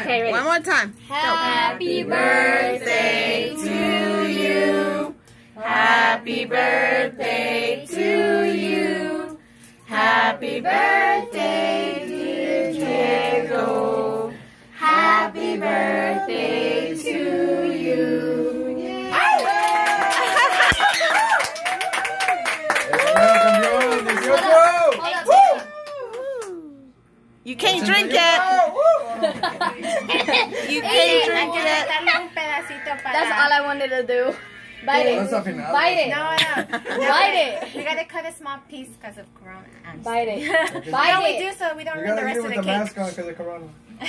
Okay, ready. One more time. Happy birthday to you. Happy birthday to you. Happy birthday, dear Diego. Happy birthday to you. campeón, 18. You can't drink yet. You can't drink yet. Darle un pedacito para. That's all I wanted to do. Bite No it. Bite it. No, no. Bite it. We gotta cut a small piece because of Corona. Bite it. no, Bite we do so we don't ruin the rest of the the cake. mask on because of Corona.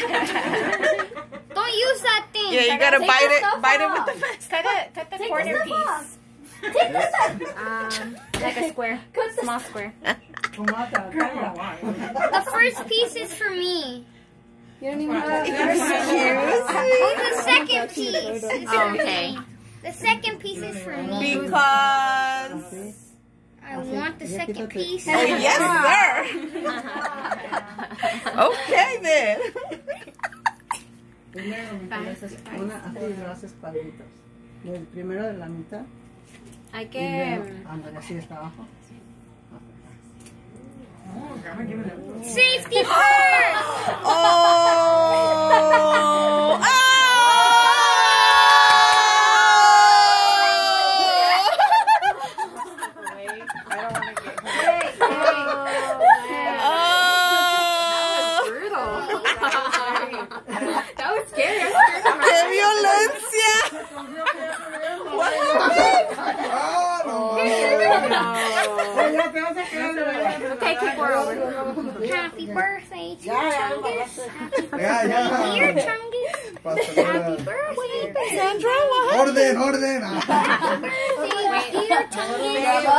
Don't use that thing. Yeah, you gotta Take bite it. stuff Bite it with the mask. Cut a cut the Take corner the piece. off. Take the stuff. Um, like a square, Cut small square. The first piece is for me. You don't even have Oh, the second piece is for Okay. me. The second piece is for me. Because. I want the second piece. Oh, yes, sir. okay, then. Primero, mi haces una, así lo haces cuadritos. El primero de la mitad. Hay que. luego, ándale, así está abajo. Safety first! Oh. That was scary. ¡Qué violencia! ¡Ah, no! Okay, keep pour over. Happy birthday to Ya, ya, Chungus. Ya, ya. Dear Chungus. Happy birthday. Sandra, what Orden, orden. Happy birthday, dear Chungus.